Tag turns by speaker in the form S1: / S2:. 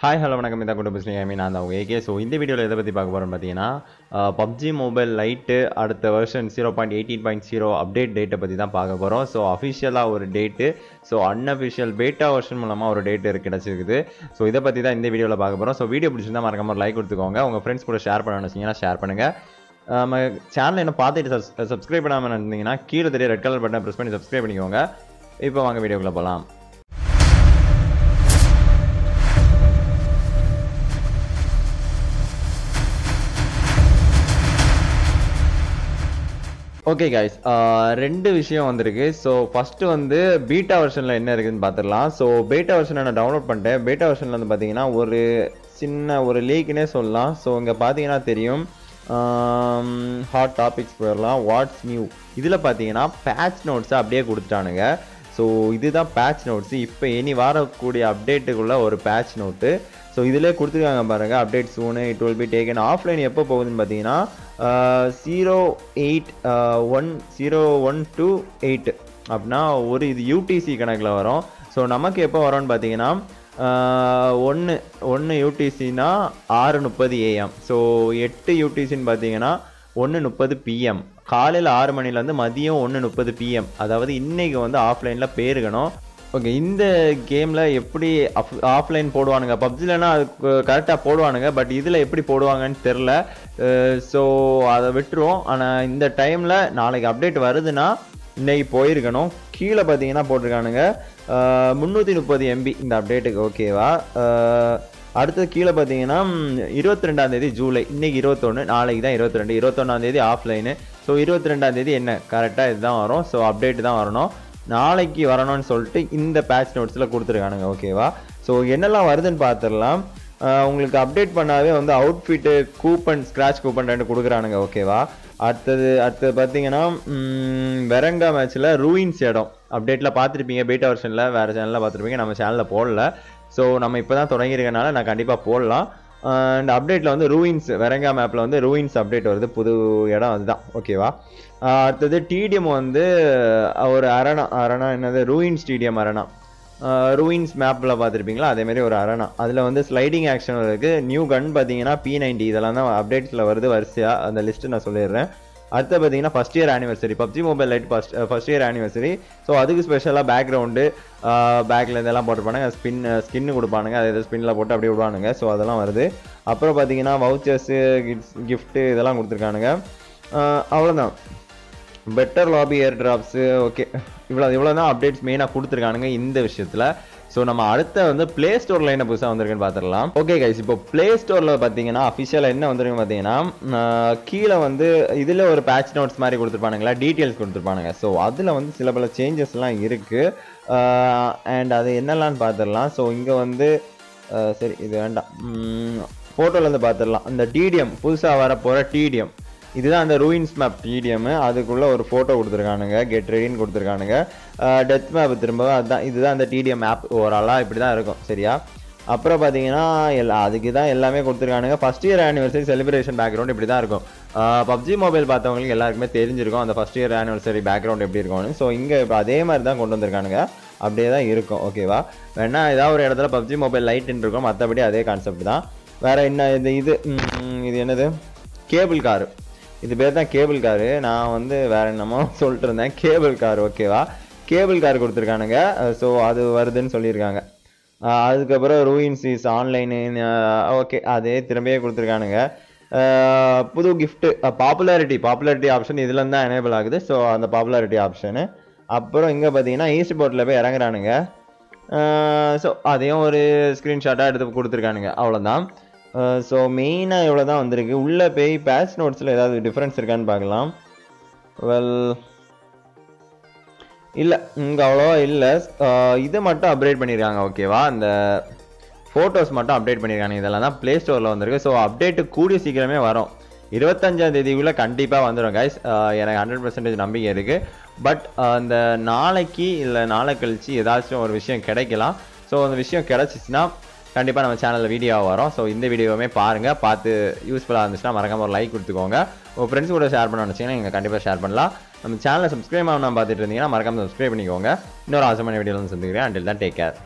S1: Hi hello வணக்கம். இதான் கொண்டு பிஸ்னி ஐ மீன் நான் தான் ஏகே ஸோ இந்த வீடியோவில் எதை பற்றி பார்க்க போகிறோம் பார்த்தீங்கன்னா பப்ஜி மொபைல் லைட்டு அடுத்த வருஷன் zero point eighteen point zero update டேட்டை பற்றி தான் பார்க்க போகிறோம் ஸோ அஃபிஷியலாக ஒரு டேட்டு ஸோ அன்அஃபிஷியல் பேட்டா வருஷன் மூலமாக ஒரு டேட் கிடச்சிருக்குது. ஸோ இதை பற்றி தான் இந்த வீடியோவில் பார்க்க போகிறோம் ஸோ வீடியோ பிடிச்சிருந்தா மறக்காம லைக் கொடுத்துக்கோங்க. உங்கள் ஃப்ரெண்ட்ஸ் கூட ஷேர் பண்ண நினச்சிங்கன்னா ஷேர் பண்ணுங்கள் நம்ம சேனல் என்ன பார்த்துட்டு சப்ஸ்கிரைப் பண்ணாமல் இருந்தீங்கன்னா கீழே தெரிய ரெட் கலர் பட்டனை ப்ரெஸ் பண்ணி சப்ஸ்கிரைப் பண்ணிக்கோங்க. இப்போ வாங்க வீடியோக்குள்ளே போகலாம் ஓகே கைஸ் uh, ரெண்டு விஷயம் வந்திருக்கு. ஸோ ஃபஸ்ட்டு வந்து பீட்டா வெர்ஷனில் என்ன இருக்குதுன்னு பார்த்துடலாம் ஸோ பீட்டா வெர்ஷனை நான் டவுன்லோட் பண்ணிட்டேன். பீட்டா வெர்ஷனில் வந்து பார்த்தீங்கன்னா ஒரு சின்ன ஒரு லீக்னே சொல்லலாம். ஸோ இங்கே பார்த்தீங்கன்னா தெரியும். Um, ஹாட் டாபிக்ஸ் போயிடலாம். வாட்ஸ் நியூ இதில் பார்த்தீங்கன்னா பேட்ச் நோட்ஸை அப்படியே கொடுத்துட்டானுங்க. ஸோ இதுதான் பேட்ச் நோட்ஸ் இப்போ இனி வரக்கூடிய அப்டேட்டுக்குள்ள ஒரு பேட்ச் நோட்டு ஸோ இதிலே கொடுத்துருக்காங்க பாருங்கள் update சூனு it will be taken offline எப்போ போகுதுன்னு பார்த்தீங்கன்னா zero eight one zero one two eight அப்படின்னா ஒரு இது யூடிசி கணக்கில் வரும். ஸோ நமக்கு எப்போ வரோன்னு பார்த்தீங்கன்னா ஒன்று ஒன்று யூடிசினா ஆறு முப்பது ஏஎம் ஸோ எட்டு யூடிசின்னு பார்த்தீங்கன்னா ஒன்று முப்பது பிஎம் காலையில் ஆறு மணிலேருந்து மதியம் ஒன்று முப்பது பிஎம் அதாவது இன்றைக்கி வந்து ஆஃப்லைனில் பேருகணும் ஓகே இந்த கேமில் எப்படி ஆஃப் ஆஃப்லைன் போடுவானுங்க? பப்ஜிலனா அது கரெக்டாக போடுவானுங்க பட் இதில் எப்படி போடுவாங்கன்னு தெரில ஸோ அதை விட்டுருவோம். ஆனால் இந்த டைமில் நாளைக்கு அப்டேட் வருதுன்னா இன்னைக்கு போயிருக்கணும். கீழே பார்த்தீங்கன்னா போட்டிருக்கானுங்க. முந்நூற்றி முப்பது எம்பி இந்த அப்டேட்டுக்கு ஓகேவா அடுத்தது கீழே பார்த்தீங்கன்னா இருபத்தி ரெண்டாந்தேதி ஜூலை. இன்றைக்கி இருபத்தொன்று நாளைக்கு தான் இருபத்தி ரெண்டு இருபத்தொன்னாந்தேதி ஆஃப்லைனு ஸோ இருபத்தி ரெண்டாந்தேதி என்ன? கரெக்டாக இதுதான் வரும். ஸோ அப்டேட் தான் வரணும். நாளைக்கு வரணும்னு சொல்லிட்டு இந்த பேட்ச் நோட்ஸில் கொடுத்துருக்கானுங்க ஓகேவா ஸோ என்னெல்லாம் வருதுன்னு பார்த்துடலாம். உங்களுக்கு அப்டேட் பண்ணாவே வந்து அவுட்ஃபிட்டு கூப்பன் ஸ்க்ராட்ச் கூப்பன் ரெண்டு கொடுக்குறானுங்க ஓகேவா அடுத்தது அடுத்தது பார்த்தீங்கன்னா வெரங்கா மேட்ச்சில் ரூயின்ஸ் இடம். அப்டேட்டில் பார்த்துருப்பீங்க பீட்டா வருஷனில் வேறு சேனலில் பார்த்துருப்பீங்க நம்ம சேனலில் போடல. ஸோ நம்ம இப்போ தான் தொடங்கியிருக்கனால நான் கண்டிப்பாக போடலாம். அண்ட் அப்டேட்டில் வந்து ரூயின்ஸ் வெரங்கா மேப்பில் வந்து ரூயின்ஸ் அப்டேட் வருது. புது இடம் அதுதான். ஓகேவா அடுத்தது டிடிஎம் வந்து ஒரு அரணா அரணா என்னது? Ruin stadium அரணா. ரூயின்ஸ் மேப்பில் பார்த்துருப்பீங்களா? அதேமாரி ஒரு அரணா. அதில் வந்து ஸ்லைடிங் ஆக்ஷன் இருக்குது நியூ கன் பார்த்தீங்கன்னா பி நைன்டி இதெல்லாம் தான் அப்டேட்ஸில் வருது வரிசையாக அந்த லிஸ்ட்டு நான் சொல்லிடுறேன். அடுத்து பார்த்தீங்கன்னா first year anniversary PUBG mobile lite first first year anniversary so அதுக்கு ஸ்பெஷலாக பேக்ரவுண்டு பேக்கில் இதெல்லாம் போட்டுப்பானுங்க. ஸ்பின் ஸ்கின்னு uh, கொடுப்பானுங்க. அதை ஸ்பின்னில் போட்டு அப்படியே விடுவானுங்க. ஸோ அதெல்லாம் வருது. அப்புறம் பார்த்தீங்கன்னா வவுச்சர்ஸு கிட்ஸ் கிஃப்ட்டு இதெல்லாம் கொடுத்துருக்கானுங்க. அவ்வளோதான் better lobby air drops okay இவ்வளோ இவ்வளோ தான் அப்டேட்ஸ் மெயினாக கொடுத்துருக்கானுங்க இந்த விஷயத்தில். ஸோ நம்ம அடுத்த வந்து ப்ளே ஸ்டோரில் என்ன புதுசாக வந்திருக்குன்னு பார்த்துடலாம். ஓகே கைஸ் இப்போ ப்ளே ஸ்டோரில் பார்த்தீங்கன்னா அஃபிஷியலாக என்ன வந்திருக்குன்னு பார்த்தீங்கன்னா கீழே வந்து இதில் ஒரு பேட்ச் நோட்ஸ் மாதிரி கொடுத்துருப்பானுங்களா? டீட்டெயில்ஸ் கொடுத்துருப்பானுங்க. ஸோ அதில் வந்து சில பல சேஞ்சஸ்லாம் இருக்குது அண்ட் அது என்னெல்லாம்னு பார்த்துடலாம். ஸோ இங்கே வந்து சரி இது வேண்டாம். ஃபோட்டோலேருந்து பார்த்துடலாம். அந்த டிடிஎம் புதுசாக வரப்போகிற டிடிஎம் இதுதான் அந்த ரூயின்ஸ் மேப் டிடிஎம் அதுக்குள்ளே ஒரு ஃபோட்டோ கொடுத்துருக்கானுங்க. கெட் ரெடின்னு கொடுத்துருக்கானுங்க. டெத் மேப் திரும்ப அதுதான் இதுதான் அந்த டிடிஎம் ஆப் ஓவராலாக இப்படி தான் இருக்கும். சரியா? அப்புறம் பார்த்தீங்கன்னா எல்லா அதுக்கு தான் எல்லாமே கொடுத்துருக்கானுங்க. First year anniversary celebration background இப்படி தான் இருக்கும் பப்ஜி மொபைல் பார்த்தவங்களுக்கு எல்லாருக்குமே தெரிஞ்சிருக்கும் அந்த ஃபஸ்ட் இயர் ஆனிவர்சரி பேக்ரவுண்ட் எப்படி இருக்கும்னு. ஸோ இங்கே இப்போ அதே மாதிரி தான் கொண்டு வந்திருக்கானுங்க. அப்படியே தான் இருக்கும் ஓகேவா வேணா ஏதாவது ஒரு இடத்துல பப்ஜி மொபைல் லைட்டுன்னு இருக்கும். மற்றபடி அதே கான்செப்ட் தான். வேறு என்ன இது இது இது என்னது? கேபிள் காரு இது பேர் தான் கேபிள் காரு. நான் வந்து வேற என்னமோ சொல்லிட்டு இருந்தேன். கேபிள் கார் ஓகேவா கேபிள் கார் கொடுத்துருக்கானுங்க. ஸோ அது வருதுன்னு சொல்லியிருக்காங்க. அதுக்கப்புறம் ரூயின் இஸ் ஆன்லைனு ஓகே அதே திரும்பியே கொடுத்துருக்கானுங்க. புது கிஃப்ட்டு பாப்புலாரிட்டி பாப்புலாரிட்டி ஆப்ஷன் இதில் தான் எனேபிள் ஆகுது. ஸோ அந்த பாப்புலாரிட்டி ஆப்ஷனு அப்புறம் இங்கே பார்த்தீங்கன்னா ஈஸ்ட் போர்ட்டில் போய் இறங்குறானுங்க. ஸோ அதையும் ஒரு ஸ்க்ரீன்ஷாட்டாக எடுத்து கொடுத்துருக்கானுங்க. அவ்வளோதான் ஸோ மெயினாக இவ்வளோ தான் வந்திருக்கு? உள்ளே போய் பேட்ச் நோட்ஸில் ஏதாவது டிஃப்ரென்ஸ் இருக்கான்னு பார்க்கலாம். வெல் இல்லை இங்கே அவ்வளோவா இல்லை. இது மட்டும் அப்டேட் பண்ணியிருக்காங்க ஓகேவா அந்த ஃபோட்டோஸ் மட்டும் அப்டேட் பண்ணியிருக்காங்க இதெல்லாம் தான் ப்ளே ஸ்டோரில் வந்திருக்கு. ஸோ அப்டேட்டு கூடிய சீக்கிரமே வரும். இருபத்தஞ்சாம் தேதிக்குள்ளே கண்டிப்பாக வந்துடும் கைஸ் எனக்கு ஹண்ட்ரட் பர்சன்டேஜ் நம்பிக்கை இருக்குது பட் அந்த நாளைக்கு இல்லை நாளை கழிச்சு ஏதாச்சும் ஒரு விஷயம் கிடைக்கலாம். ஸோ அந்த விஷயம் கிடச்சிச்சின்னா கண்டிப்பாக நம்ம சேனலில் வீடியோ வரும். ஸோ இந்த வீடியோவுமே பாருங்கள் பார்த்து யூஸ்ஃபுல்லாக இருந்துச்சுன்னா மறக்காமல் ஒரு லைக் கொடுத்துக்கோங்க. உங்கள் ஃப்ரெண்ட்ஸ் கூட ஷேர் பண்ண நினச்சிங்கன்னா நீங்கள் கண்டிப்பாக ஷேர் பண்ணலாம். நம்ம சேனலை சப்ஸ்கிரைப் ஆகணும் பார்த்துட்டு இருந்தீங்கன்னா மறக்காமல் சப்ஸ்கிரைப் பண்ணிக்கோங்க. இன்னொரு ஆசமான வீடியோவில் வந்து சந்திக்கிறேன். அண்டில் தான் டேக் கேர்